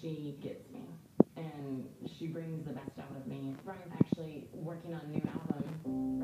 she gets me, and she brings the best out of me. Brian's actually working on a new album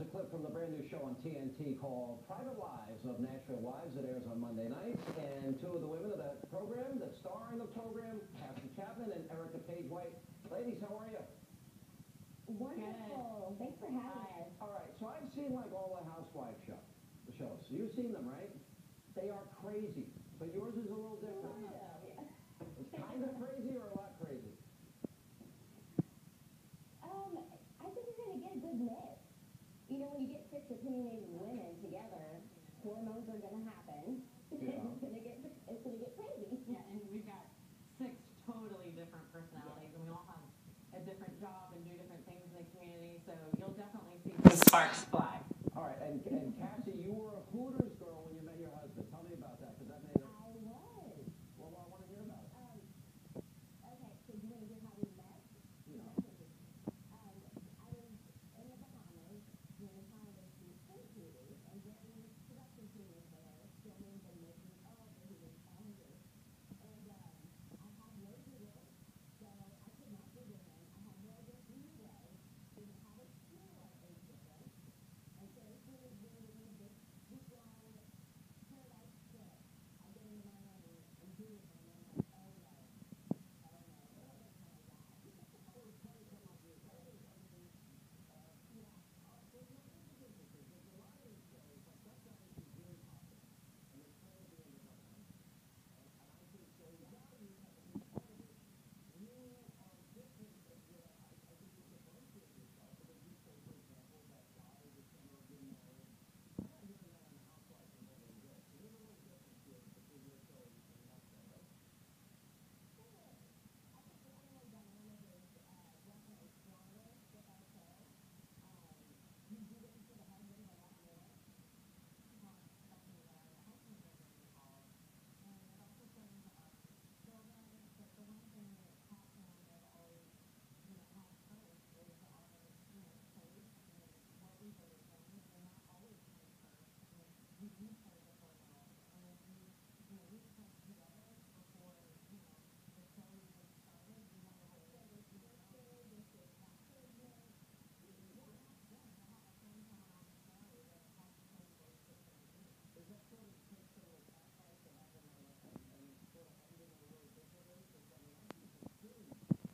A clip from the brand new show on TNT called Private Lives of Nashville Wives that airs on Monday nights. And two of the women of that program that star in the program, Cassie Chapman and Erika Page White. Ladies, how are you? Wonderful. Thanks for having us. All right, so I've seen like all the housewife show, the shows. You've seen them, right? They are crazy, but yours is a little different. Yeah. It's kind of crazy or a lot crazy. Um, I think you're gonna get a good mix. You know, when you get six opinionated women together, hormones are gonna happen. Yeah. it's gonna get it's gonna get crazy. Yeah, and we've got six totally different personalities, and we all have a different job and do different things in the community. So you'll definitely see the sparks fly.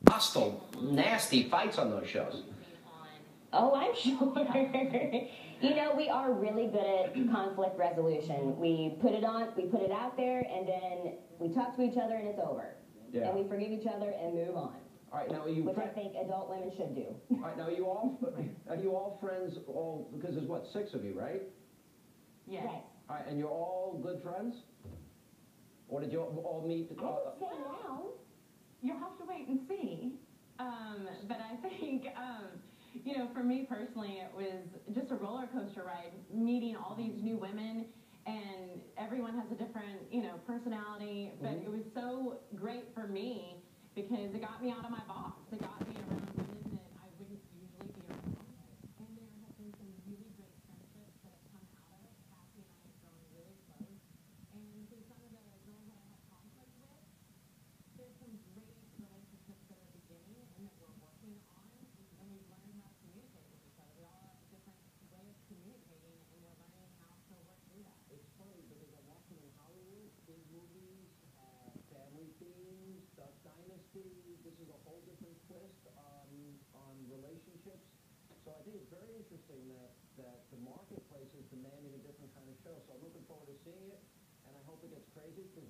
Hostile, nasty fights on those shows. Oh, I'm sure. you know, we are really good at conflict resolution. We put it on, we put it out there, and then we talk to each other, and it's over. Yeah. And we forgive each other and move on, All right, now are you. which I think adult women should do. All right, now are you all are you all friends? All because there's what six of you, right? Yes. Right. All right, and you're all good friends, or did you all all meet? I Uh, would say now. You'll have to wait and see. Um, but I think, um, you know, for me personally, it was just a roller coaster ride, meeting all these new women, and everyone has a different, you know, personality. But Mhm. it was so great for me because it got me out of my box. It got me around women that I wouldn't usually be around. And there have been some really great friendships that have come out of it. Cassie and I have grown really close. And through some of the girls that I had conflict with, there's some great relationships that are beginning and that we're working on, and we've learned how to communicate with each other. We all have a different way of communicating, and we're learning how to work through that. It's funny because I'm watching in Hollywood, big movies, uh, family themes, Duck This is a whole different twist on on relationships. So I think it's very interesting that that the marketplace is demanding a different kind of show. So I'm looking forward to seeing it, and I hope it gets crazy because